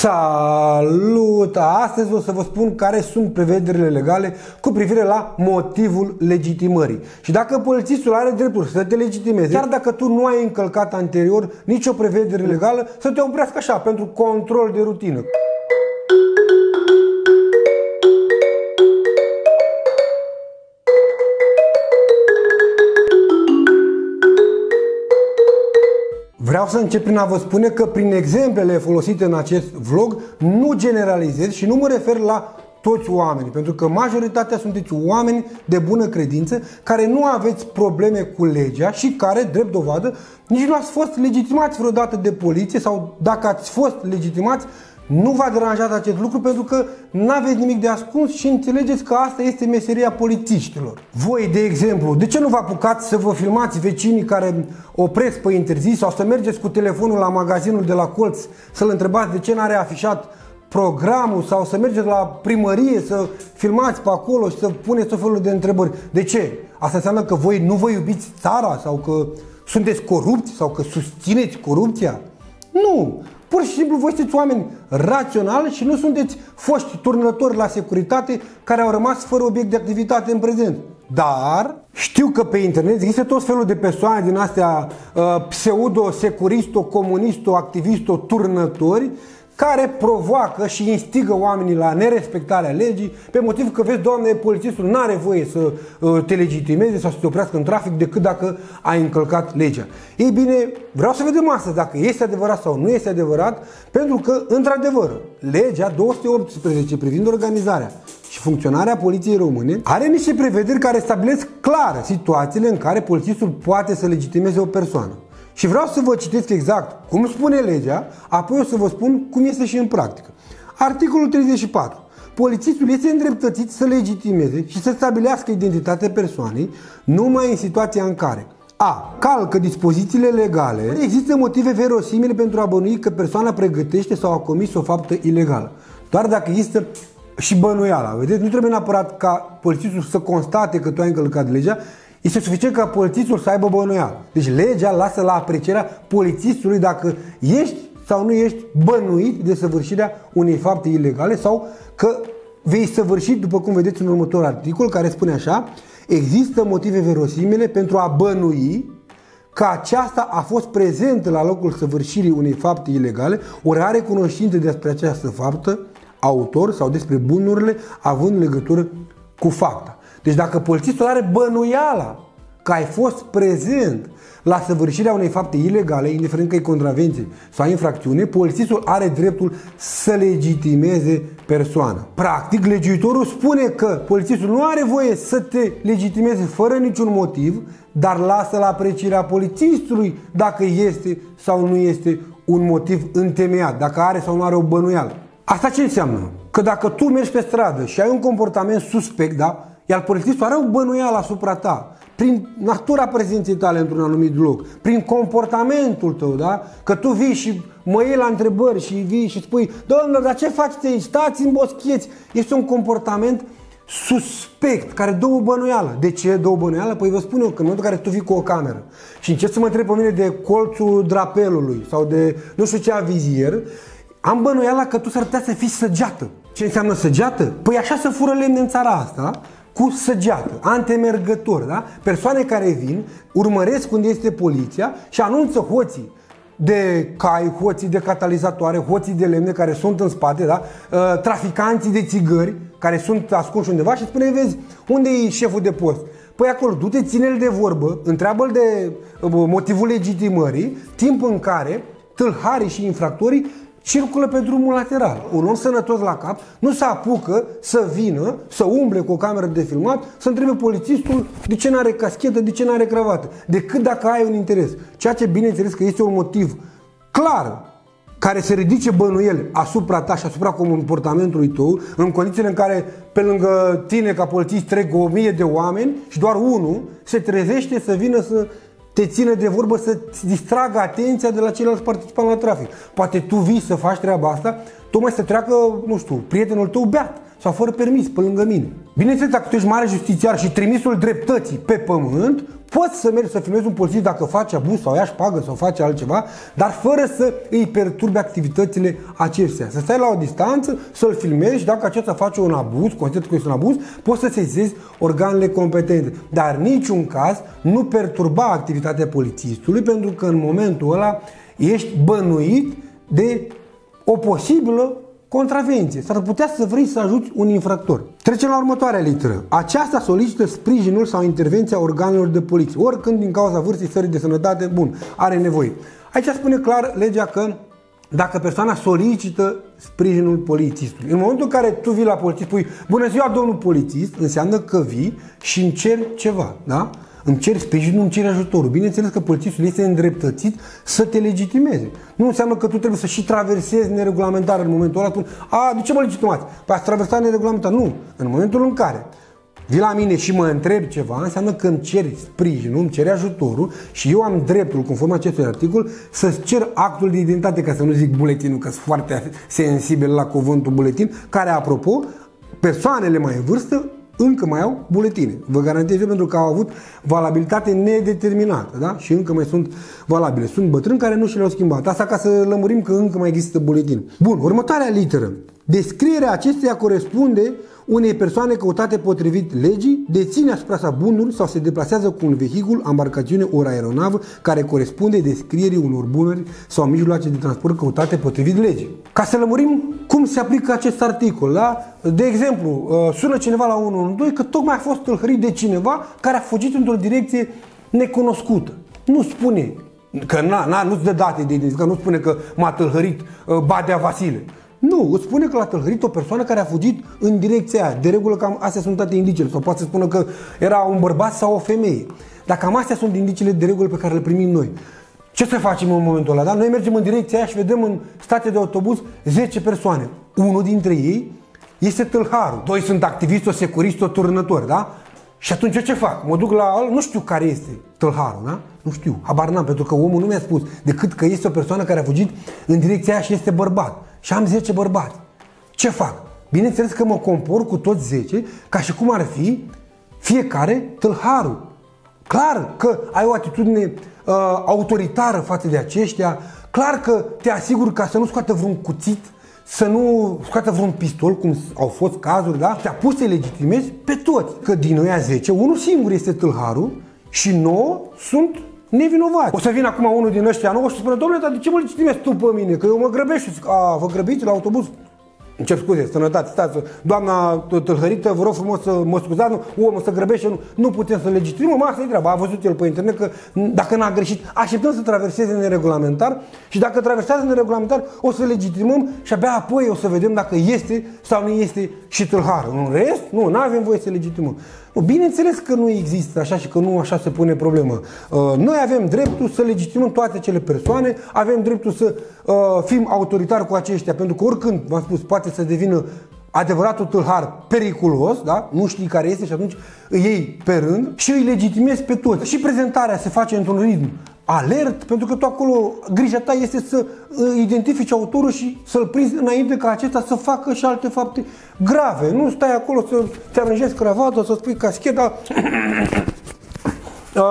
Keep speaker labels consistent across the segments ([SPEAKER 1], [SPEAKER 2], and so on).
[SPEAKER 1] Salut! Astăzi o să vă spun care sunt prevederile legale cu privire la motivul legitimării. Și dacă polițistul are dreptul să te legitimeze, chiar dacă tu nu ai încălcat anterior nicio prevedere legală, să te oprească așa, pentru control de rutină. Vreau să încep prin a vă spune că prin exemplele folosite în acest vlog nu generalizez și nu mă refer la toți oamenii, pentru că majoritatea sunteți oameni de bună credință care nu aveți probleme cu legea și care, drept dovadă, nici nu ați fost legitimați vreodată de poliție sau dacă ați fost legitimați, nu v-a deranjat acest lucru pentru că nu aveți nimic de ascuns și înțelegeți că asta este meseria polițiștilor. Voi, de exemplu, de ce nu vă apucați să vă filmați vecinii care opresc pe interzis sau să mergeți cu telefonul la magazinul de la colț să-l întrebați de ce n-are afișat programul sau să mergeți la primărie să filmați pe acolo și să puneți tot felul de întrebări. De ce? Asta înseamnă că voi nu vă iubiți țara sau că sunteți corupți sau că susțineți corupția? Nu! Pur și simplu voi sunteți oameni raționali și nu sunteți foști turnători la securitate care au rămas fără obiect de activitate în prezent. Dar știu că pe internet există tot felul de persoane din astea uh, pseudo-securisto, comunisto, activisto, turnători care provoacă și instigă oamenii la nerespectarea legii pe motiv că, vezi, doamne, polițistul nu are voie să uh, te legitimeze sau să te oprească în trafic decât dacă ai încălcat legea. Ei bine, vreau să vedem asta, dacă este adevărat sau nu este adevărat, pentru că, într-adevăr, legea 218 privind organizarea și funcționarea poliției române are niște prevederi care stabilesc clar situațiile în care polițistul poate să legitimeze o persoană. Și vreau să vă citesc exact cum spune legea, apoi o să vă spun cum este și în practică. Articolul 34. Polițistul este îndreptățit să legitimeze și să stabilească identitatea persoanei numai în situația în care a. Calcă dispozițiile legale. Există motive verosimile pentru a bănui că persoana pregătește sau a comis o faptă ilegală. Doar dacă există și bănuiala. Vedeți? Nu trebuie neapărat ca polițistul să constate că tu ai încălcat legea, este suficient ca polițistul să aibă bănuială. Deci legea lasă la aprecierea polițistului dacă ești sau nu ești bănuit de săvârșirea unei fapte ilegale sau că vei săvârși, după cum vedeți în următorul articol, care spune așa, există motive verosimile pentru a bănui că aceasta a fost prezentă la locul săvârșirii unei fapte ilegale, ori are cunoștință despre această faptă, autor sau despre bunurile având legătură cu fapta. Deci dacă polițistul are bănuiala că ai fost prezent la săvârșirea unei fapte ilegale, indiferent că e contravenție sau infracțiune, polițistul are dreptul să legitimeze persoana. Practic, legiuitorul spune că polițistul nu are voie să te legitimeze fără niciun motiv, dar lasă la aprecierea polițistului dacă este sau nu este un motiv întemeiat, dacă are sau nu are o bănuială. Asta ce înseamnă? Că dacă tu mergi pe stradă și ai un comportament suspect, da? Iar polițistul are o bănuială asupra ta, prin natura prezenței tale într-un anumit loc, prin comportamentul tău, da? Că tu vii și mă iei la întrebări și vii și spui, domnule, dar ce faceți aici? Stați în boscheți. Este un comportament suspect, care dă o bănuială. De ce dă o bănuială? Păi vă spun eu că în momentul în care tu vii cu o cameră și încerci să mă întreb pe mine de colțul drapelului sau de nu știu ce avizier, am bănuiala că tu s-ar putea să fii săgeată. Ce înseamnă săgeată? Păi așa să fură lemne în țara asta, cu săgeată, antemergător, da? Persoane care vin, urmăresc unde este poliția și anunță hoții de cai, hoții de catalizatoare, hoții de lemne care sunt în spate, da? Uh, traficanții de țigări care sunt ascunși undeva și spune, vezi, unde e șeful de post? Păi acolo, du-te, ține-l de vorbă, întreabă-l de uh, motivul legitimării, timp în care tâlharii și infractorii circulă pe drumul lateral. Un om sănătos la cap nu se apucă să vină, să umble cu o cameră de filmat, să întrebe polițistul de ce nu are caschetă, de ce nu are cravată, decât dacă ai un interes. Ceea ce bineînțeles că este un motiv clar care se ridice bănuiel asupra ta și asupra comportamentului tău, în condițiile în care pe lângă tine ca polițist trec o mie de oameni și doar unul se trezește să vină să te ține de vorbă să-ți distragă atenția de la ceilalți participanți la trafic. Poate tu vii să faci treaba asta, tocmai să treacă, nu știu, prietenul tău beat sau fără permis pe lângă mine. Bineînțeles, dacă tu ești mare justițiar și trimisul dreptății pe pământ, poți să mergi să filmezi un polițist dacă face abuz sau ia șpagă sau face altceva, dar fără să îi perturbe activitățile acestea. Să stai la o distanță, să-l filmezi și dacă acesta face un abuz, consider că este un abuz, poți să sesezi organele competente. Dar în niciun caz nu perturba activitatea polițistului pentru că în momentul ăla ești bănuit de o posibilă contravenție. S-ar putea să vrei să ajuți un infractor. Trecem la următoarea literă. Aceasta solicită sprijinul sau intervenția organelor de poliție, oricând din cauza vârstei, stării de sănătate, bun, are nevoie. Aici spune clar legea că dacă persoana solicită sprijinul polițistului. În momentul în care tu vii la polițist, spui, bună ziua domnul polițist, înseamnă că vii și încerci ceva, da? Îmi ceri sprijinul, îmi ceri ajutorul. Bineînțeles că polițistul este îndreptățit să te legitimeze. Nu înseamnă că tu trebuie să și traversezi neregulamentar în momentul ăla. Spun, a, de ce mă legitimați? Păi ați traversat neregulamentar. Nu. În momentul în care vii la mine și mă întreb ceva, înseamnă că îmi ceri sprijinul, îmi ceri ajutorul și eu am dreptul, conform acestui articol, să-ți cer actul de identitate, ca să nu zic buletinul, că sunt foarte sensibil la cuvântul buletin, care, apropo, persoanele mai în vârstă încă mai au buletine. Vă garantez eu pentru că au avut valabilitate nedeterminată, da? Și încă mai sunt valabile. Sunt bătrâni care nu și le-au schimbat. Asta ca să lămurim că încă mai există buletine. Bun, următoarea literă. Descrierea acesteia corespunde unei persoane căutate potrivit legii, deține asupra sa bunuri sau se deplasează cu un vehicul, embarcațiune ori aeronavă care corespunde descrierii unor bunuri sau mijloace de transport căutate potrivit legii. Ca să lămurim cum se aplică acest articol, da? De exemplu, uh, sună cineva la 112 că tocmai a fost tâlhărit de cineva care a fugit într-o direcție necunoscută. Nu spune că na, na, nu-ți dă date de identificare, nu spune că m-a tâlhărit uh, Badea Vasile. Nu, îți spune că l-a tălhărit o persoană care a fugit în direcția aia. De regulă cam astea sunt toate indiciile. Sau poate să spună că era un bărbat sau o femeie. Dar cam astea sunt indiciile de regulă pe care le primim noi. Ce să facem în momentul ăla? Da? Noi mergem în direcția aia și vedem în stație de autobuz 10 persoane. Unul dintre ei este tâlharul. Doi sunt activiști, o securiști, o turnători, da? Și atunci eu ce fac? Mă duc la nu știu care este tâlharul, da? Nu știu, habar n-am, pentru că omul nu mi-a spus decât că este o persoană care a fugit în direcția aia și este bărbat și am 10 bărbați. Ce fac? Bineînțeles că mă compor cu toți 10 ca și cum ar fi fiecare tâlharul. Clar că ai o atitudine uh, autoritară față de aceștia, clar că te asigur ca să nu scoată vreun cuțit, să nu scoată vreun pistol, cum au fost cazuri, da? Te-a pus să legitimezi pe toți. Că din ăia 10, unul singur este tâlharul și 9 sunt nevinovați. O să vină acum unul din ăștia nou și spune, domnule, dar de ce mă legitimezi tu pe mine? Că eu mă grăbesc și zic, a, vă grăbiți la autobuz? Îmi cer scuze, sănătate, stați, doamna tâlhărită, vă rog frumos să mă scuzați, nu, omul să grăbește, nu, nu putem să legitimăm, asta e treaba, a văzut el pe internet că dacă n-a greșit, așteptăm să traverseze neregulamentar și dacă traversează neregulamentar, o să legitimăm și abia apoi o să vedem dacă este sau nu este și tâlhar. În rest, nu, nu avem voie să legitimăm. Bineînțeles că nu există așa și că nu așa se pune problema. Uh, noi avem dreptul să legitimăm toate cele persoane, avem dreptul să uh, fim autoritari cu aceștia, pentru că oricând, v-am spus, poate să devină adevăratul tâlhar periculos, da? nu știi care este și atunci îi iei pe rând și îi legitimezi pe toți. Și prezentarea se face într-un ritm alert, pentru că tu acolo, grija ta este să uh, identifici autorul și să-l prinzi înainte ca acesta să facă și alte fapte grave. Nu stai acolo să te aranjezi cravata, să spui cascheta. uh,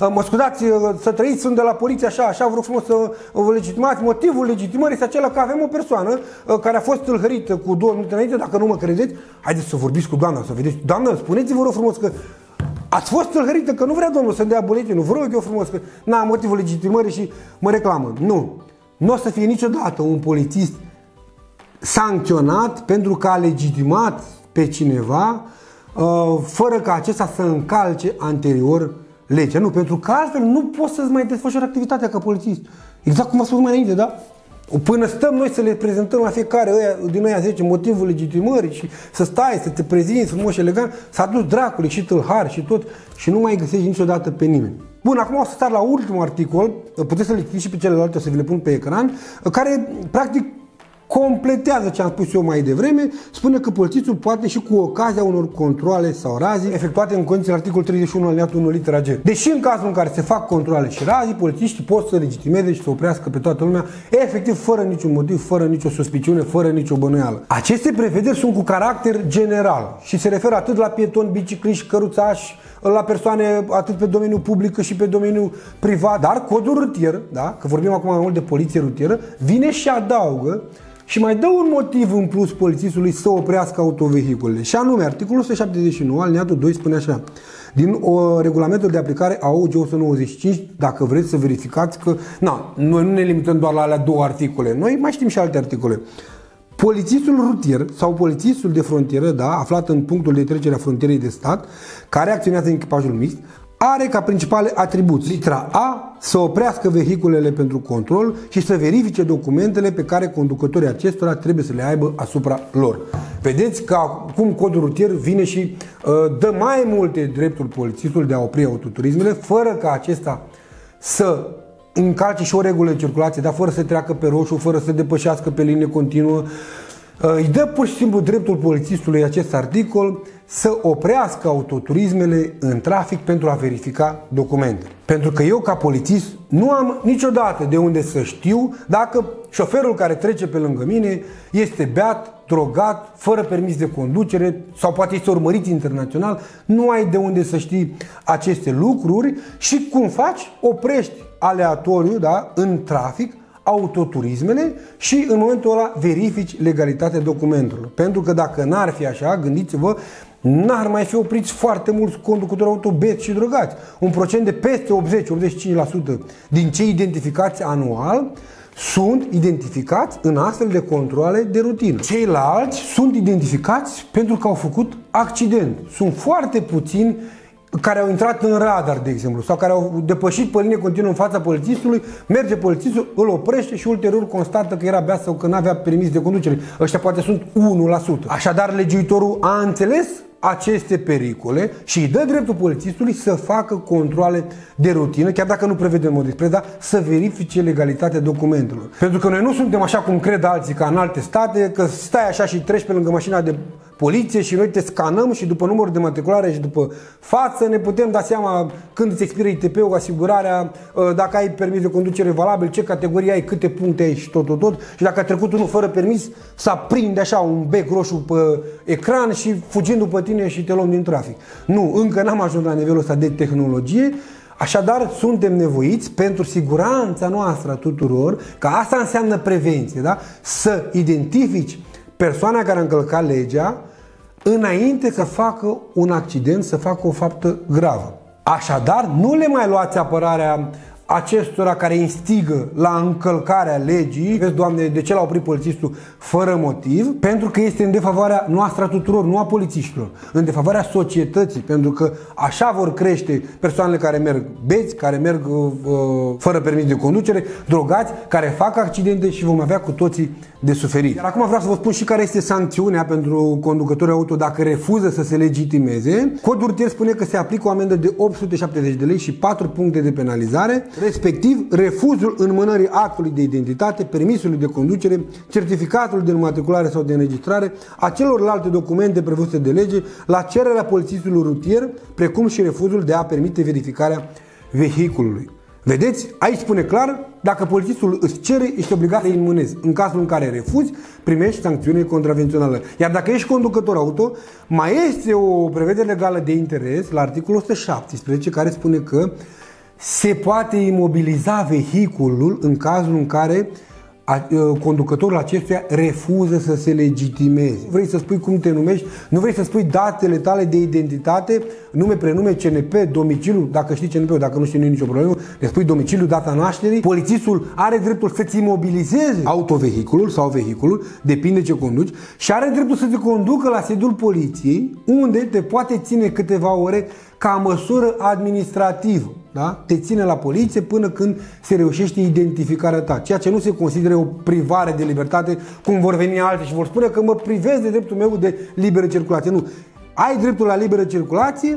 [SPEAKER 1] uh, Mă scuzați, uh, să trăiți, sunt de la poliție așa, așa, vreau frumos să vă legitimați. Motivul legitimării este acela că avem o persoană care a fost tâlhărită cu două minute înainte, dacă nu mă credeți, haideți să vorbiți cu doamna, să vedeți. Doamnă, spuneți-vă rog frumos că Ați fost tâlhărită că nu vrea domnul să-mi dea buletinul. Vă rog eu frumos că n-am motivul legitimării și mă reclamă. Nu. Nu o să fie niciodată un polițist sancționat pentru că a legitimat pe cineva uh, fără ca acesta să încalce anterior legea. Nu, pentru că altfel nu poți să-ți mai desfășori activitatea ca polițist. Exact cum v-am spus mai înainte, da? Până stăm noi să le prezentăm la fiecare ăia, din ăia 10 motivul legitimării și să stai, să te prezinți frumos și elegant, s-a dus dracului și tâlhar și tot și nu mai găsești niciodată pe nimeni. Bun, acum o să star la ultimul articol, puteți să le citiți și pe celelalte, o să vi le pun pe ecran, care practic completează ce am spus eu mai devreme, spune că polițistul poate și cu ocazia unor controle sau razii efectuate în condiții articolul 31 alineatul 1 litera G. Deși în cazul în care se fac controle și razii, polițiștii pot să legitimeze și să oprească pe toată lumea, efectiv fără niciun motiv, fără nicio suspiciune, fără nicio bănuială. Aceste prevederi sunt cu caracter general și se referă atât la pietoni, bicicliști, căruțași, la persoane atât pe domeniul public cât și pe domeniul privat, dar codul rutier, da? că vorbim acum mai mult de poliție rutieră, vine și adaugă și mai dă un motiv în plus polițistului să oprească autovehiculele. Și anume, articolul 179, alineatul 2 spune așa. Din o, regulamentul de aplicare a OG 195, dacă vreți să verificați că, na, noi nu ne limităm doar la alea două articole, noi mai știm și alte articole. Polițistul rutier sau polițistul de frontieră, da, aflat în punctul de trecere a frontierei de stat, care acționează în echipajul mixt, are ca principale atribuții litera A să oprească vehiculele pentru control și să verifice documentele pe care conducătorii acestora trebuie să le aibă asupra lor. Vedeți că acum codul rutier vine și uh, dă mai multe drepturi polițistului de a opri autoturismele fără ca acesta să încalce și o regulă de circulație, dar fără să treacă pe roșu, fără să depășească pe linie continuă. Uh, îi dă pur și simplu dreptul polițistului acest articol să oprească autoturismele în trafic pentru a verifica documente. Pentru că eu, ca polițist, nu am niciodată de unde să știu dacă șoferul care trece pe lângă mine este beat, drogat, fără permis de conducere sau poate este urmărit internațional. Nu ai de unde să știi aceste lucruri și cum faci? Oprești aleatoriu da, în trafic autoturismele și în momentul ăla verifici legalitatea documentelor. Pentru că dacă n-ar fi așa, gândiți-vă, n-ar mai fi opriți foarte mulți conducători auto beți și drogați. Un procent de peste 80-85% din cei identificați anual sunt identificați în astfel de controle de rutină. Ceilalți sunt identificați pentru că au făcut accident. Sunt foarte puțini care au intrat în radar, de exemplu, sau care au depășit pe linie continuă în fața polițistului, merge polițistul, îl oprește și ulterior constată că era beat sau că nu avea permis de conducere. Ăștia poate sunt 1%. Așadar, legiuitorul a înțeles aceste pericole și îi dă dreptul polițistului să facă controle de rutină, chiar dacă nu prevede în mod expres, dar să verifice legalitatea documentelor. Pentru că noi nu suntem așa cum cred alții ca în alte state, că stai așa și treci pe lângă mașina de poliție și noi te scanăm și după numărul de matriculare și după față ne putem da seama când îți expiră ITP-ul, asigurarea, ă, dacă ai permis de conducere valabil, ce categorie ai, câte puncte ai și tot, tot, tot. Și dacă a trecut unul fără permis, să aprinde așa un bec roșu pe ecran și fugind după tine și te luăm din trafic. Nu, încă n-am ajuns la nivelul ăsta de tehnologie, Așadar, suntem nevoiți pentru siguranța noastră a tuturor, că asta înseamnă prevenție, da? să identifici persoana care a încălcat legea înainte să facă un accident, să facă o faptă gravă. Așadar, nu le mai luați apărarea acestora care instigă la încălcarea legii, vezi, Doamne, de ce l-a oprit polițistul fără motiv? Pentru că este în defavoarea noastră a tuturor, nu a polițiștilor, în defavoarea societății, pentru că așa vor crește persoanele care merg beți, care merg uh, uh fără permis de conducere, drogați, care fac accidente și vom avea cu toții de suferit. Iar acum vreau să vă spun și care este sancțiunea pentru conducătorii auto dacă refuză să se legitimeze. Codul rutier spune că se aplică o amendă de 870 de lei și 4 puncte de penalizare, respectiv refuzul înmânării actului de identitate, permisului de conducere, certificatul de înmatriculare sau de înregistrare, a celorlalte documente prevăzute de lege la cererea polițistului rutier, precum și refuzul de a permite verificarea vehiculului. Vedeți? Aici spune clar, dacă polițistul îți cere, ești obligat să imunezi. În cazul în care refuzi, primești sancțiune contravențională. Iar dacă ești conducător auto, mai este o prevedere legală de interes la articolul 117 care spune că se poate imobiliza vehiculul în cazul în care a, uh, conducătorul acestuia refuză să se legitimeze. Vrei să spui cum te numești, nu vrei să spui datele tale de identitate, nume, prenume, CNP, domiciliu, dacă știi CNP, dacă nu știi nu nicio problemă, le spui domiciliu, data nașterii, polițistul are dreptul să-ți imobilizeze autovehiculul sau vehiculul, depinde ce conduci, și are dreptul să te conducă la sediul poliției, unde te poate ține câteva ore ca măsură administrativă. Da? Te ține la poliție până când se reușește identificarea ta, ceea ce nu se consideră o privare de libertate, cum vor veni alții și vor spune că mă privez de dreptul meu de liberă circulație. Nu. Ai dreptul la liberă circulație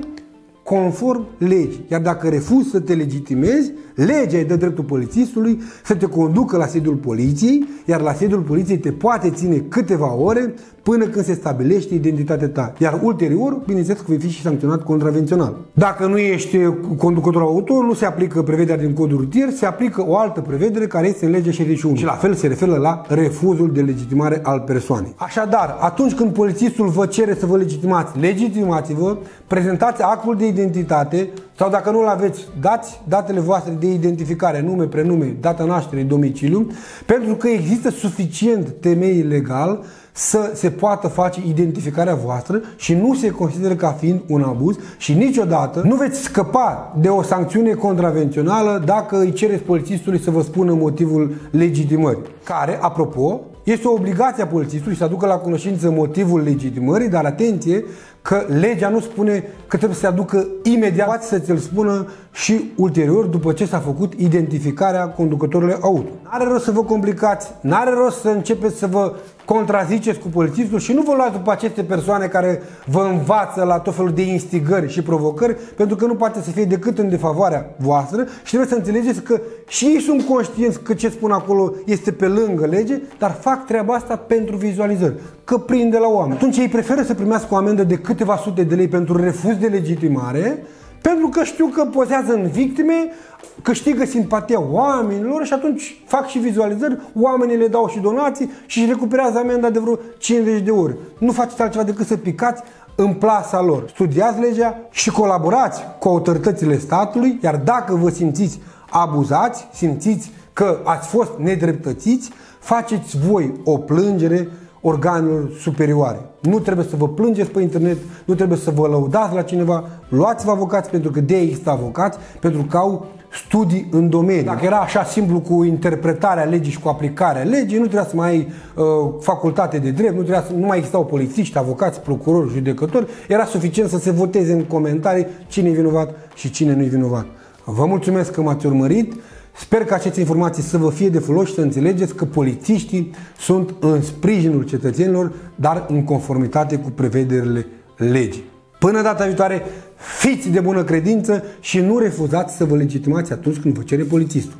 [SPEAKER 1] conform legii. Iar dacă refuzi să te legitimezi, legea îi dă dreptul polițistului să te conducă la sediul poliției, iar la sediul poliției te poate ține câteva ore până când se stabilește identitatea ta. Iar ulterior, bineînțeles că vei fi și sancționat contravențional. Dacă nu ești conducător auto, nu se aplică prevederea din codul rutier, se aplică o altă prevedere care este în legea 61 și la fel se referă la refuzul de legitimare al persoanei. Așadar, atunci când polițistul vă cere să vă legitimați, legitimați-vă, prezentați actul de identitate sau dacă nu-l aveți, dați datele voastre de identificare, nume, prenume, data nașterii, domiciliu, pentru că există suficient temei legal să se poată face identificarea voastră și nu se consideră ca fiind un abuz și niciodată nu veți scăpa de o sancțiune contravențională dacă îi cereți polițistului să vă spună motivul legitimării. Care, apropo, este o obligație a polițistului să aducă la cunoștință motivul legitimării, dar atenție că legea nu spune că trebuie să se aducă imediat, poate să ți-l spună și ulterior, după ce s-a făcut identificarea conducătorului auto. N-are rost să vă complicați, n-are rost să începeți să vă contraziceți cu polițistul și nu vă luați după aceste persoane care vă învață la tot felul de instigări și provocări, pentru că nu poate să fie decât în defavoarea voastră și trebuie să înțelegeți că și ei sunt conștienți că ce spun acolo este pe lângă lege, dar fac treaba asta pentru vizualizări, că prinde la oameni. Atunci ei preferă să primească o amendă de câteva sute de lei pentru refuz de legitimare, pentru că știu că pozează în victime, câștigă simpatia oamenilor și atunci fac și vizualizări, oamenii le dau și donații și își recuperează amenda de vreo 50 de ori. Nu faceți altceva decât să picați în plasa lor. Studiați legea și colaborați cu autoritățile statului, iar dacă vă simțiți abuzați, simțiți că ați fost nedreptățiți, faceți voi o plângere organelor superioare. Nu trebuie să vă plângeți pe internet, nu trebuie să vă lăudați la cineva, luați-vă avocați pentru că de ei există avocați, pentru că au studii în domeniu. Dacă era așa simplu cu interpretarea legii și cu aplicarea legii, nu trebuia să mai ai uh, facultate de drept, nu, trebuia să, nu mai existau polițiști, avocați, procurori, judecători, era suficient să se voteze în comentarii cine e vinovat și cine nu e vinovat. Vă mulțumesc că m-ați urmărit. Sper că aceste informații să vă fie de folos și să înțelegeți că polițiștii sunt în sprijinul cetățenilor, dar în conformitate cu prevederile legii. Până data viitoare, fiți de bună credință și nu refuzați să vă legitimați atunci când vă cere polițistul.